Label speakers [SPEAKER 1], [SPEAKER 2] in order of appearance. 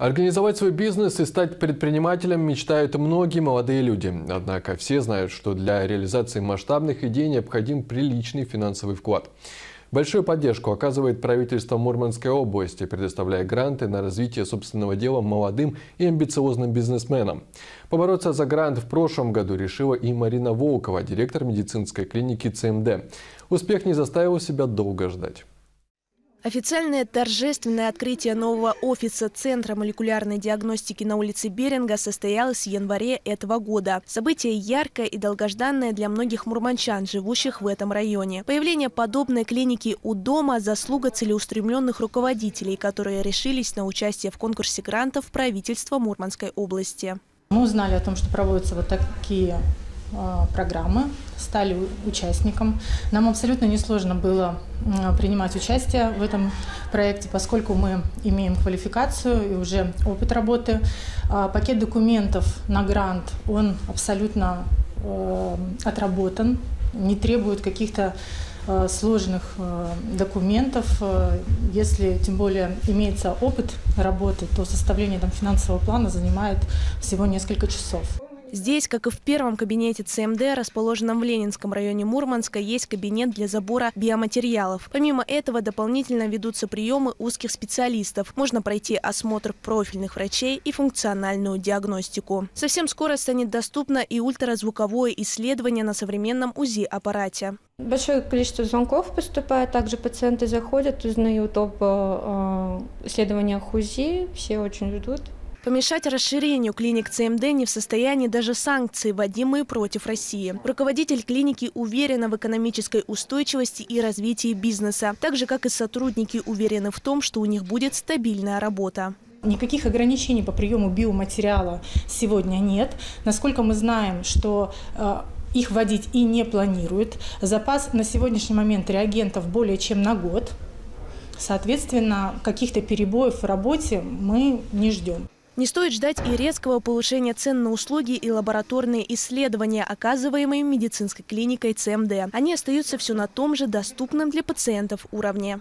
[SPEAKER 1] Организовать свой бизнес и стать предпринимателем мечтают многие молодые люди. Однако все знают, что для реализации масштабных идей необходим приличный финансовый вклад. Большую поддержку оказывает правительство Мурманской области, предоставляя гранты на развитие собственного дела молодым и амбициозным бизнесменам. Побороться за грант в прошлом году решила и Марина Волкова, директор медицинской клиники ЦМД. Успех не заставил себя долго ждать.
[SPEAKER 2] Официальное торжественное открытие нового офиса Центра молекулярной диагностики на улице Беринга состоялось в январе этого года. Событие яркое и долгожданное для многих мурманчан, живущих в этом районе. Появление подобной клиники у дома – заслуга целеустремленных руководителей, которые решились на участие в конкурсе грантов правительства Мурманской области.
[SPEAKER 3] Мы узнали о том, что проводятся вот такие программы, стали участником. Нам абсолютно несложно было принимать участие в этом проекте, поскольку мы имеем квалификацию и уже опыт работы. А, пакет документов на грант, он абсолютно э, отработан, не требует каких-то э, сложных э, документов. Если тем более имеется опыт работы, то составление там, финансового плана занимает всего несколько часов.
[SPEAKER 2] Здесь, как и в первом кабинете ЦМД, расположенном в Ленинском районе Мурманска, есть кабинет для забора биоматериалов. Помимо этого, дополнительно ведутся приемы узких специалистов. Можно пройти осмотр профильных врачей и функциональную диагностику. Совсем скоро станет доступно и ультразвуковое исследование на современном УЗИ-аппарате.
[SPEAKER 4] Большое количество звонков поступает, также пациенты заходят, узнают об э, исследованиях УЗИ, все очень ждут.
[SPEAKER 2] Помешать расширению клиник ЦМД не в состоянии даже санкции, вводимые против России. Руководитель клиники уверена в экономической устойчивости и развитии бизнеса, так же, как и сотрудники уверены в том, что у них будет стабильная работа.
[SPEAKER 3] Никаких ограничений по приему биоматериала сегодня нет. Насколько мы знаем, что э, их вводить и не планируют. Запас на сегодняшний момент реагентов более чем на год. Соответственно, каких-то перебоев в работе мы не ждем.
[SPEAKER 2] Не стоит ждать и резкого повышения цен на услуги и лабораторные исследования, оказываемые медицинской клиникой ЦМД. Они остаются все на том же доступном для пациентов уровне.